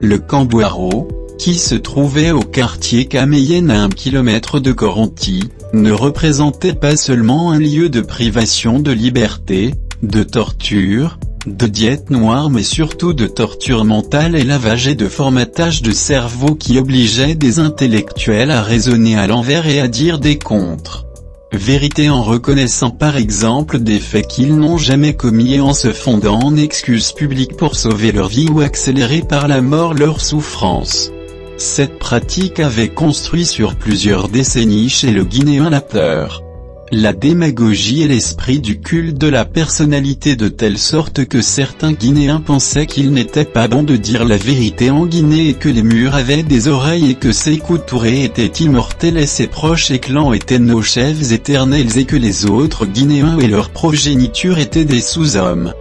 Le Boireau, qui se trouvait au quartier Caméienne à un kilomètre de Coronty, ne représentait pas seulement un lieu de privation de liberté, de torture, de diète noire mais surtout de torture mentale et lavage et de formatage de cerveau qui obligeait des intellectuels à raisonner à l'envers et à dire des contres. Vérité en reconnaissant par exemple des faits qu'ils n'ont jamais commis et en se fondant en excuses publiques pour sauver leur vie ou accélérer par la mort leur souffrance. Cette pratique avait construit sur plusieurs décennies chez le Guinéen la peur la démagogie et l'esprit du culte de la personnalité de telle sorte que certains Guinéens pensaient qu'il n'était pas bon de dire la vérité en Guinée et que les murs avaient des oreilles et que Sékou Touré était immortel et ses proches et clans étaient nos chefs éternels et que les autres Guinéens et leur progéniture étaient des sous-hommes.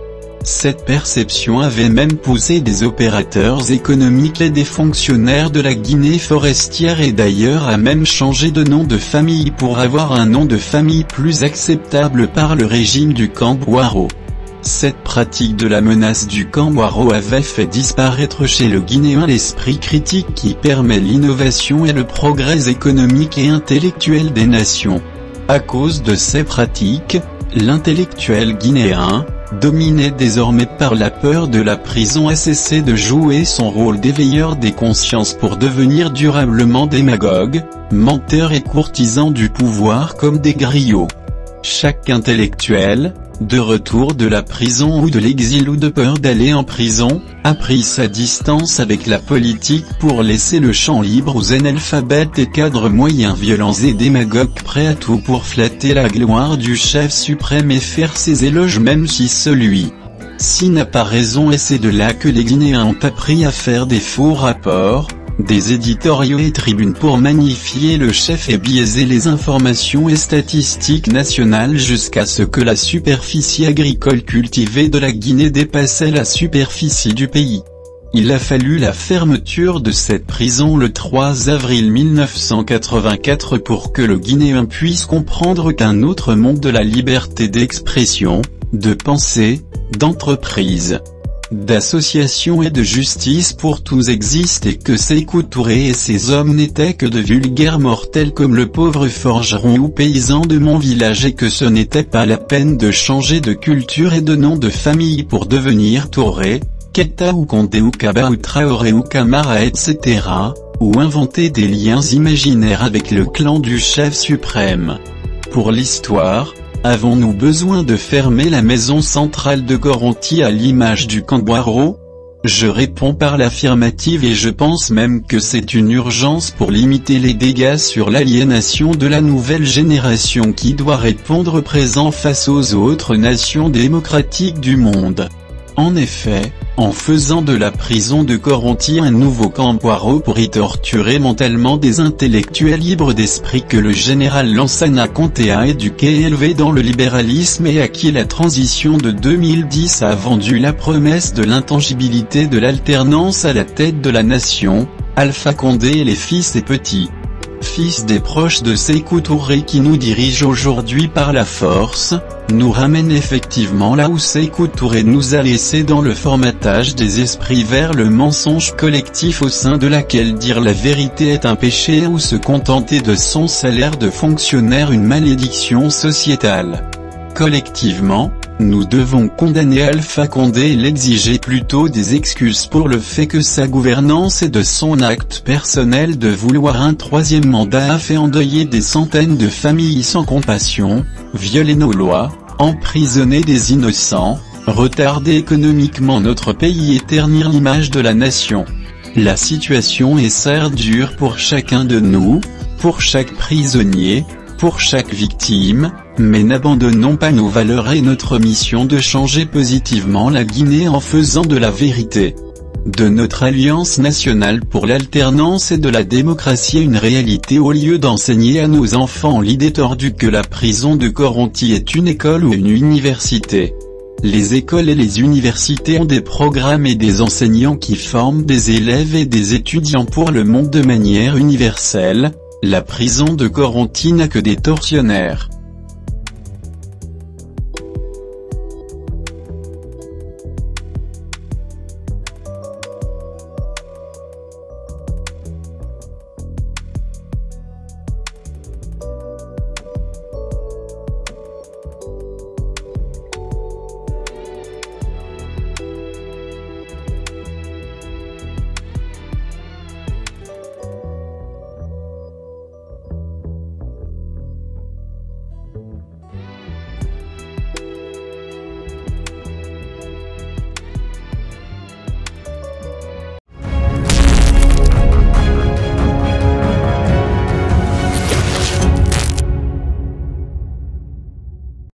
Cette perception avait même poussé des opérateurs économiques et des fonctionnaires de la Guinée forestière et d'ailleurs a même changé de nom de famille pour avoir un nom de famille plus acceptable par le régime du camp. Cette pratique de la menace du camp avait fait disparaître chez le Guinéen l'esprit critique qui permet l'innovation et le progrès économique et intellectuel des nations. À cause de ces pratiques, l'intellectuel guinéen, dominé désormais par la peur de la prison a cessé de jouer son rôle d'éveilleur des consciences pour devenir durablement démagogue, menteur et courtisan du pouvoir comme des griots. Chaque intellectuel, de retour de la prison ou de l'exil ou de peur d'aller en prison, a pris sa distance avec la politique pour laisser le champ libre aux analphabètes et cadres moyens violents et démagogues prêts à tout pour flatter la gloire du chef suprême et faire ses éloges même si celui ci n'a pas raison et c'est de là que les Guinéens ont appris à faire des faux rapports, des éditoriaux et tribunes pour magnifier le chef et biaiser les informations et statistiques nationales jusqu'à ce que la superficie agricole cultivée de la Guinée dépassait la superficie du pays. Il a fallu la fermeture de cette prison le 3 avril 1984 pour que le Guinéen puisse comprendre qu'un autre monde de la liberté d'expression, de pensée, d'entreprise, d'association et de justice pour tous existe et que Sékou Touré et ses hommes n'étaient que de vulgaires mortels comme le pauvre forgeron ou paysan de mon village et que ce n'était pas la peine de changer de culture et de nom de famille pour devenir Touré, Keta ou Condé ou Kaba ou Traoré ou Kamara etc., ou inventer des liens imaginaires avec le clan du chef suprême. Pour l'histoire, Avons-nous besoin de fermer la maison centrale de Goronti à l'image du Camboiro Je réponds par l'affirmative et je pense même que c'est une urgence pour limiter les dégâts sur l'aliénation de la nouvelle génération qui doit répondre présent face aux autres nations démocratiques du monde. En effet, en faisant de la prison de Coronti un nouveau camp poireau pour y torturer mentalement des intellectuels libres d'esprit que le général Lansana a éduqué et élevé dans le libéralisme et à qui la transition de 2010 a vendu la promesse de l'intangibilité de l'alternance à la tête de la nation, Alpha Condé et les fils et petits fils des proches de Sékou Touré qui nous dirige aujourd'hui par la force, nous ramène effectivement là où Sékou Touré nous a laissé dans le formatage des esprits vers le mensonge collectif au sein de laquelle dire la vérité est un péché ou se contenter de son salaire de fonctionnaire une malédiction sociétale. Collectivement, nous devons condamner Alpha Condé et l'exiger plutôt des excuses pour le fait que sa gouvernance et de son acte personnel de vouloir un troisième mandat a fait endeuiller des centaines de familles sans compassion, violer nos lois, emprisonner des innocents, retarder économiquement notre pays et ternir l'image de la nation. La situation est certes dure pour chacun de nous, pour chaque prisonnier, pour chaque victime, mais n'abandonnons pas nos valeurs et notre mission de changer positivement la Guinée en faisant de la vérité de notre alliance nationale pour l'alternance et de la démocratie une réalité au lieu d'enseigner à nos enfants l'idée tordue que la prison de Coronti est une école ou une université. Les écoles et les universités ont des programmes et des enseignants qui forment des élèves et des étudiants pour le monde de manière universelle, la prison de Coronti n'a que des tortionnaires.